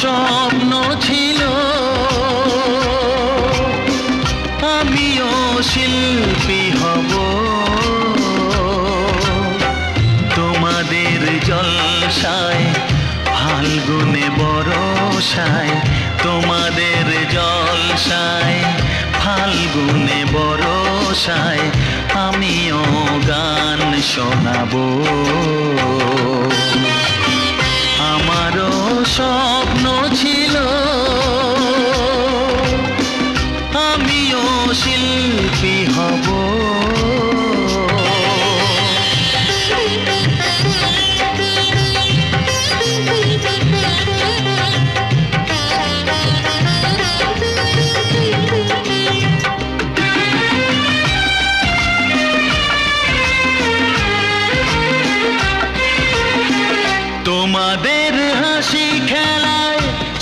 স্বপ্ন ছিল। আমিও শিল্পী হব। তোমাদের জলসায়, ফাল্গুনে বরসায়, তোমাদের জলসায়, ফাল্গুনে বরসায় আমিও গান শোনাবো। আমারও সব ছিল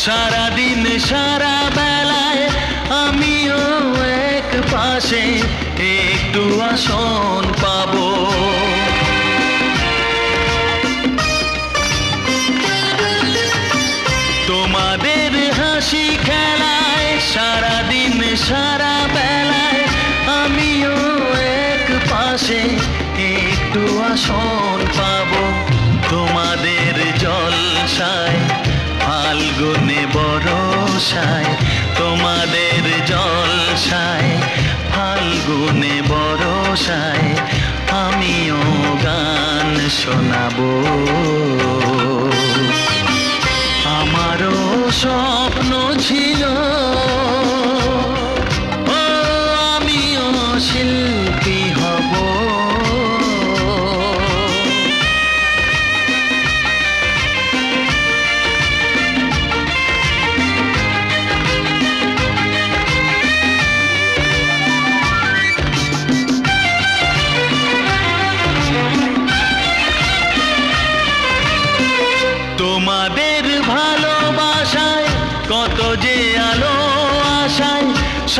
সারাদিন সারা বেলায় আমিও এক পাশে একটু আসন পাবো। তোমাদের হাসি খেলায় সারাদিন সারা বেলায় আমিও এক পাশে একটু আসন পাবো। তোমাদের জলসায় ফাল্গুনে বরসায় তোমাদের জলসায় ফাল্গুনে বরসায় আমিও গান শোনাবো। আমারও স্বপ্ন ছিল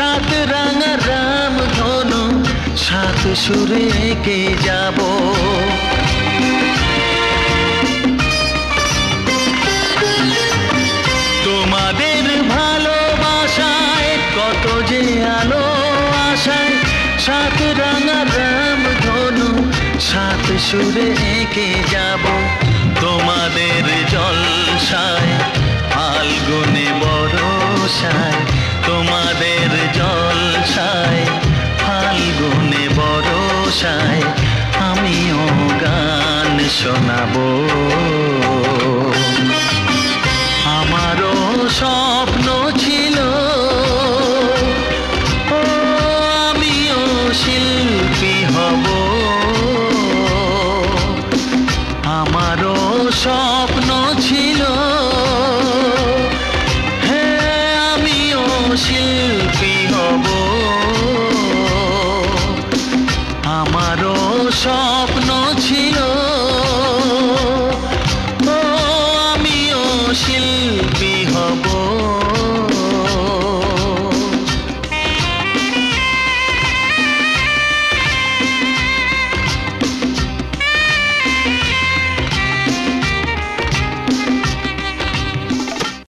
সাত রাঙা রাম ধনু, সাত সুরে কে যাব। তোমাদের ভালোবাসায় কত যে আলো আশায়, সাত রাঙা রাম ধনু, সাত সুরে এঁকে যাব। তোমাদের বরসায় আমিও গান শোনাবো।